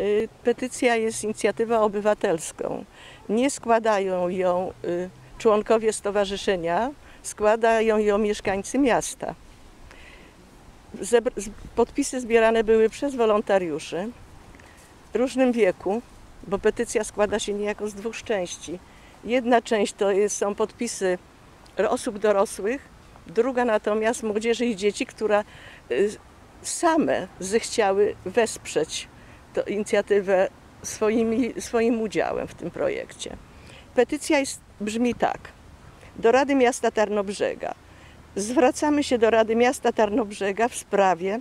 Y, Petycja jest inicjatywą obywatelską. Nie składają ją y, członkowie stowarzyszenia, składają ją mieszkańcy miasta. Podpisy zbierane były przez wolontariuszy w różnym wieku, bo petycja składa się niejako z dwóch części. Jedna część to są podpisy osób dorosłych, druga natomiast młodzieży i dzieci, która y, same zechciały wesprzeć inicjatywę swoimi, swoim udziałem w tym projekcie. Petycja jest, brzmi tak. Do Rady Miasta Tarnobrzega. Zwracamy się do Rady Miasta Tarnobrzega w sprawie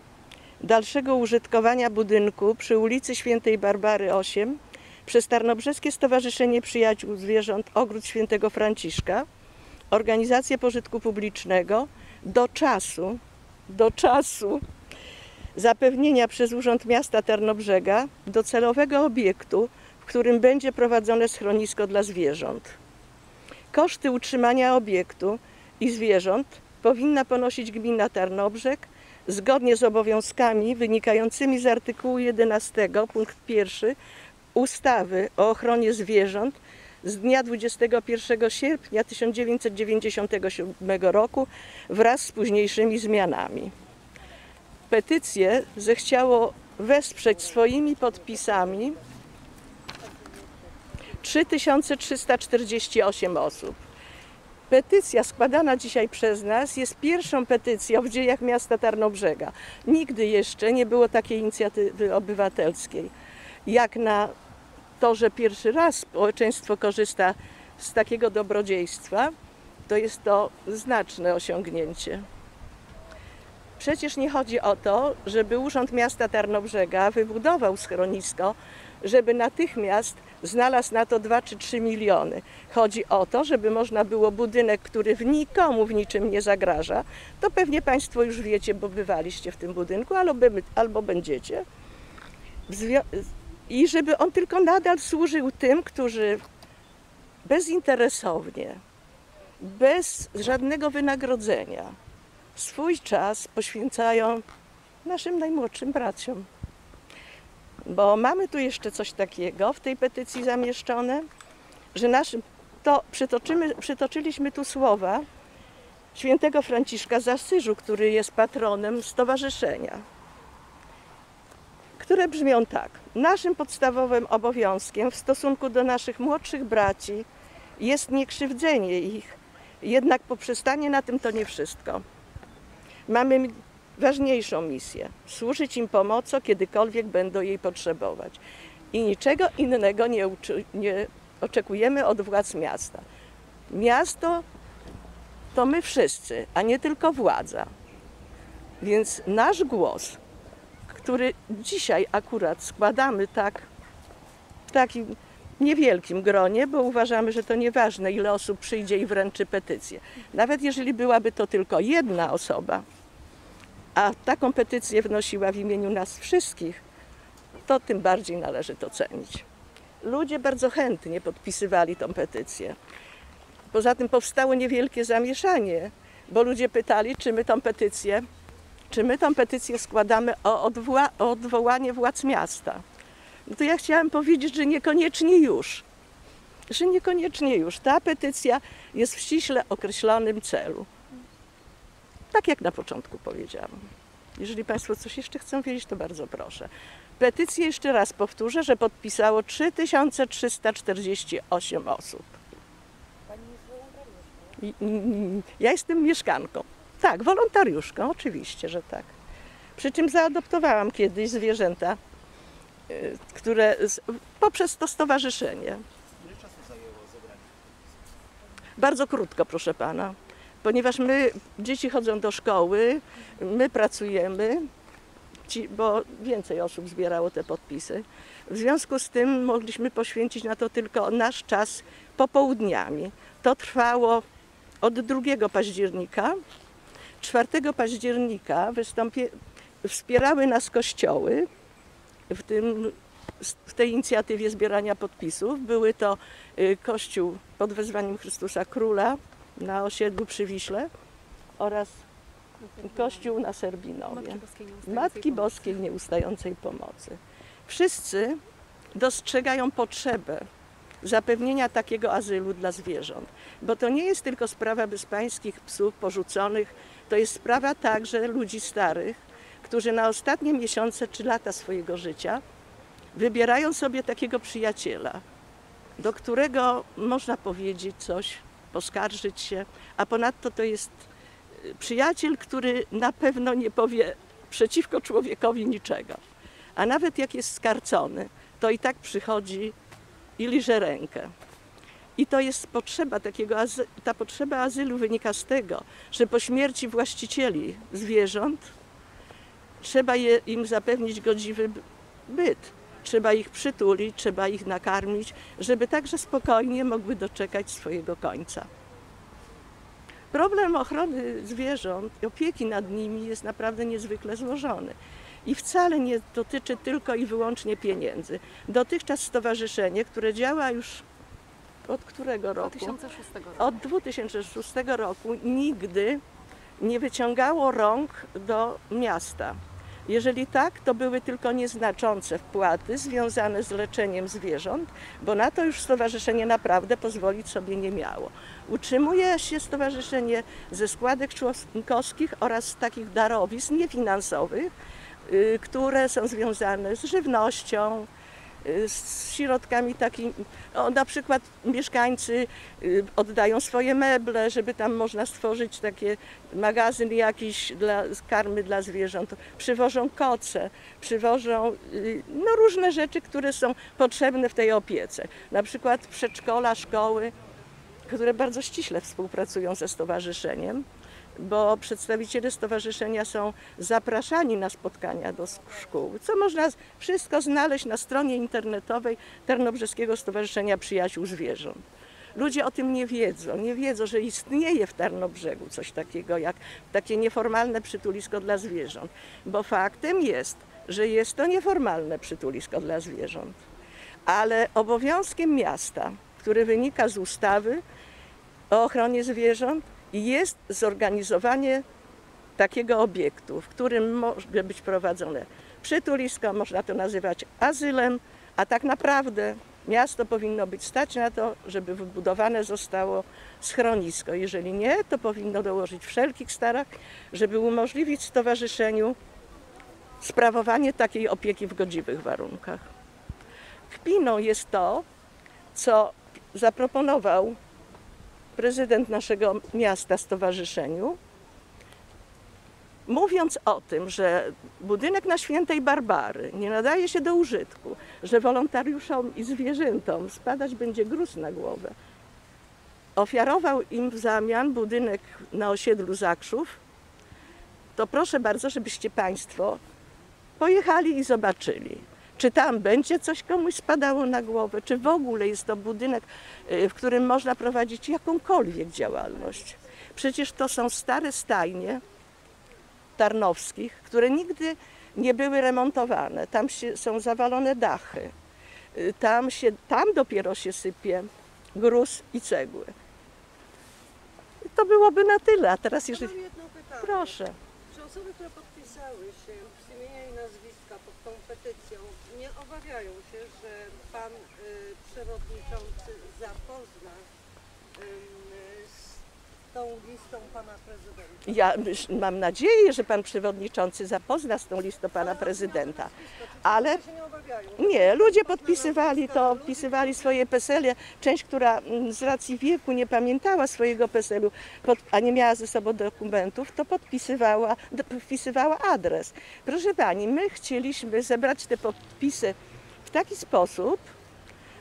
dalszego użytkowania budynku przy ulicy Świętej Barbary 8 przez Tarnobrzeskie Stowarzyszenie Przyjaciół Zwierząt Ogród Świętego Franciszka, organizację pożytku publicznego do czasu, do czasu zapewnienia przez Urząd Miasta Tarnobrzega docelowego obiektu, w którym będzie prowadzone schronisko dla zwierząt. Koszty utrzymania obiektu i zwierząt powinna ponosić gmina Tarnobrzeg zgodnie z obowiązkami wynikającymi z artykułu 11 punkt 1 ustawy o ochronie zwierząt z dnia 21 sierpnia 1997 roku wraz z późniejszymi zmianami. Petycję zechciało wesprzeć swoimi podpisami 3348 osób. Petycja składana dzisiaj przez nas jest pierwszą petycją w dziejach miasta Tarnobrzega. Nigdy jeszcze nie było takiej inicjatywy obywatelskiej. Jak na to, że pierwszy raz społeczeństwo korzysta z takiego dobrodziejstwa, to jest to znaczne osiągnięcie. Przecież nie chodzi o to, żeby Urząd Miasta Tarnobrzega wybudował schronisko, żeby natychmiast znalazł na to 2 czy 3 miliony. Chodzi o to, żeby można było budynek, który w nikomu w niczym nie zagraża, to pewnie Państwo już wiecie, bo bywaliście w tym budynku albo, albo będziecie. I żeby on tylko nadal służył tym, którzy bezinteresownie, bez żadnego wynagrodzenia, swój czas poświęcają naszym najmłodszym braciom. Bo mamy tu jeszcze coś takiego w tej petycji zamieszczone, że naszym, to przytoczyliśmy tu słowa świętego Franciszka z Asyżu, który jest patronem stowarzyszenia, które brzmią tak. Naszym podstawowym obowiązkiem w stosunku do naszych młodszych braci jest niekrzywdzenie ich, jednak poprzestanie na tym to nie wszystko. Mamy ważniejszą misję służyć im pomocą, kiedykolwiek będą jej potrzebować. I niczego innego nie, nie oczekujemy od władz miasta. Miasto to my wszyscy, a nie tylko władza. Więc nasz głos, który dzisiaj akurat składamy tak w takim niewielkim gronie, bo uważamy, że to nieważne, ile osób przyjdzie i wręczy petycję. Nawet jeżeli byłaby to tylko jedna osoba, a taką petycję wnosiła w imieniu nas wszystkich, to tym bardziej należy to cenić. Ludzie bardzo chętnie podpisywali tą petycję. Poza tym powstało niewielkie zamieszanie, bo ludzie pytali, czy my tą petycję, czy my tą petycję składamy o, o odwołanie władz miasta. No to ja chciałam powiedzieć, że niekoniecznie już. Że niekoniecznie już. Ta petycja jest w ściśle określonym celu. Tak jak na początku powiedziałam. Jeżeli Państwo coś jeszcze chcą wiedzieć, to bardzo proszę. Petycję jeszcze raz powtórzę, że podpisało 3348 osób. I- i- Ja jestem mieszkanką. Tak, wolontariuszką, oczywiście, że tak. Przy czym zaadoptowałam kiedyś zwierzęta, y, które poprzez to stowarzyszenie. Ile czasu zajęło zebranie? Bardzo krótko, proszę pana, ponieważ my, dzieci chodzą do szkoły, my pracujemy, ci, bo więcej osób zbierało te podpisy. W związku z tym mogliśmy poświęcić na to tylko nasz czas popołudniami. To trwało od 2 października. 4 października wspierały nas kościoły w, tym, w tej inicjatywie zbierania podpisów. Były to y, kościół pod wezwaniem Chrystusa Króla na osiedlu przy Wiśle oraz kościół na Serbinowie. Matki Boskiej Nieustającej Matki Pomocy. Boskiej Nieustającej Pomocy. Wszyscy dostrzegają potrzebę zapewnienia takiego azylu dla zwierząt, bo to nie jest tylko sprawa bezpańskich psów porzuconych, to jest sprawa także ludzi starych, którzy na ostatnie miesiące czy lata swojego życia wybierają sobie takiego przyjaciela, do którego można powiedzieć coś, poskarżyć się, a ponadto to jest y, przyjaciel, który na pewno nie powie przeciwko człowiekowi niczego. A nawet jak jest skarcony, to i tak przychodzi i liże rękę. I to jest potrzeba takiego, ta potrzeba azylu wynika z tego, że po śmierci właścicieli zwierząt trzeba je, im zapewnić godziwy byt. Trzeba ich przytulić, trzeba ich nakarmić, żeby także spokojnie mogły doczekać swojego końca. Problem ochrony zwierząt i opieki nad nimi jest naprawdę niezwykle złożony. I wcale nie dotyczy tylko i wyłącznie pieniędzy. Dotychczas stowarzyszenie, które działa już od którego roku? 2006 roku. Od 2006 roku nigdy nie wyciągało rąk do miasta. Jeżeli tak, to były tylko nieznaczące wpłaty związane z leczeniem zwierząt, bo na to już stowarzyszenie naprawdę pozwolić sobie nie miało. Utrzymuje się stowarzyszenie ze składek członkowskich oraz z takich darowizn niefinansowych, y, które są związane z żywnością, z środkami takimi, o, na przykład mieszkańcy y, oddają swoje meble, żeby tam można stworzyć takie magazyn jakiś dla karmy dla zwierząt, przywożą koce, przywożą y, no, różne rzeczy, które są potrzebne w tej opiece. Na przykład przedszkola, szkoły, które bardzo ściśle współpracują ze stowarzyszeniem, bo przedstawiciele stowarzyszenia są zapraszani na spotkania do szkół, co można wszystko znaleźć na stronie internetowej Tarnobrzeskiego Stowarzyszenia Przyjaciół Zwierząt. Ludzie o tym nie wiedzą, nie wiedzą, że istnieje w Tarnobrzegu coś takiego jak takie nieformalne przytulisko dla zwierząt, bo faktem jest, że jest to nieformalne przytulisko dla zwierząt, ale obowiązkiem miasta, który wynika z ustawy o ochronie zwierząt, jest zorganizowanie takiego obiektu, w którym może być prowadzone przytulisko, można to nazywać azylem, a tak naprawdę miasto powinno być stać na to, żeby wybudowane zostało schronisko. Jeżeli nie, to powinno dołożyć wszelkich starań, żeby umożliwić stowarzyszeniu sprawowanie takiej opieki w godziwych warunkach. Kpiną jest to, co zaproponował prezydent naszego miasta stowarzyszeniu, mówiąc o tym, że budynek na Świętej Barbary nie nadaje się do użytku, że wolontariuszom i zwierzętom spadać będzie gruz na głowę, ofiarował im w zamian budynek na osiedlu Zakrzów, to proszę bardzo, żebyście Państwo pojechali i zobaczyli, czy tam będzie coś komuś spadało na głowę, czy w ogóle jest to budynek, y, w którym można prowadzić jakąkolwiek działalność. Przecież to są stare stajnie tarnowskich, które nigdy nie były remontowane. Tam się, są zawalone dachy. Y, Tam, się, tam dopiero się sypie gruz i cegły. To byłoby na tyle, a teraz jeżeli... Proszę. Czy osoby, które podpisały się z imienia i nazwiska tą petycją, nie obawiają się, że pan y, przewodniczący zapozna ym, z tą listą pana prezydenta? Ja mam nadzieję, że pan przewodniczący zapozna z tą listą pana prezydenta. Ale nie ludzie podpisywali to, wpisywali swoje PESEL-ie. Część, która mm, z racji wieku nie pamiętała swojego PESEL-u, a nie miała ze sobą dokumentów, to podpisywała, wpisywała adres. Proszę pani, my chcieliśmy zebrać te podpisy w taki sposób,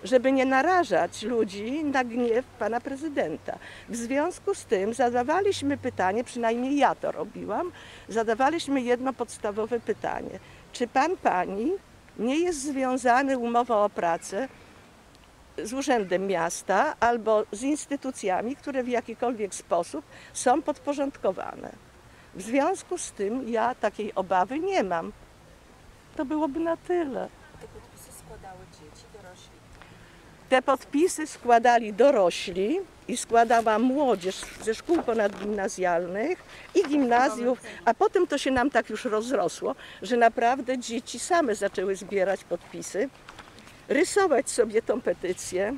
żeby nie narażać ludzi na gniew pana prezydenta. W związku z tym zadawaliśmy pytanie, przynajmniej ja to robiłam, zadawaliśmy jedno podstawowe pytanie. Czy pan, pani nie jest związany umową o pracę z Urzędem Miasta albo z instytucjami, które w jakikolwiek sposób są podporządkowane? W związku z tym ja takiej obawy nie mam. To byłoby na tyle. Te podpisy składały dzieci. Te podpisy składali dorośli i składała młodzież ze szkół ponadgimnazjalnych i gimnazjów, a potem to się nam tak już rozrosło, że naprawdę dzieci same zaczęły zbierać podpisy, rysować sobie tą petycję,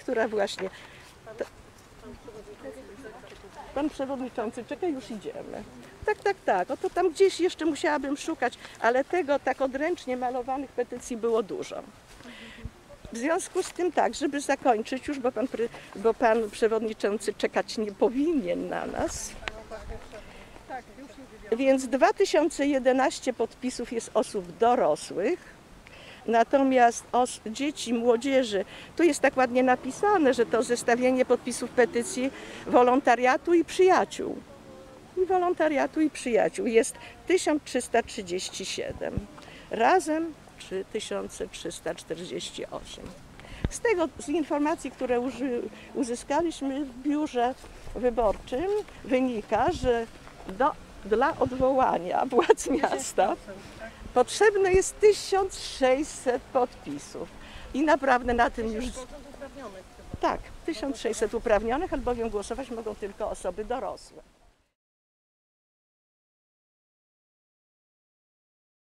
która właśnie. Pan przewodniczący, czekaj, już idziemy. Tak, tak, tak. Oto tam gdzieś jeszcze musiałabym szukać, ale tego tak odręcznie malowanych petycji było dużo. W związku z tym tak, żeby zakończyć już, bo pan, bo pan przewodniczący czekać nie powinien na nas. Więc 2011 podpisów jest osób dorosłych. Natomiast os- dzieci, młodzieży, tu jest tak ładnie napisane, że to zestawienie podpisów petycji wolontariatu i przyjaciół. I wolontariatu i przyjaciół jest 1337. Razem 3348. Z tego, z informacji, które uzyskaliśmy w biurze wyborczym, wynika, że do, dla odwołania władz miasta potrzebne jest 1600 podpisów. I naprawdę na tym już. Tak, 1600 uprawnionych, albowiem głosować mogą tylko osoby dorosłe.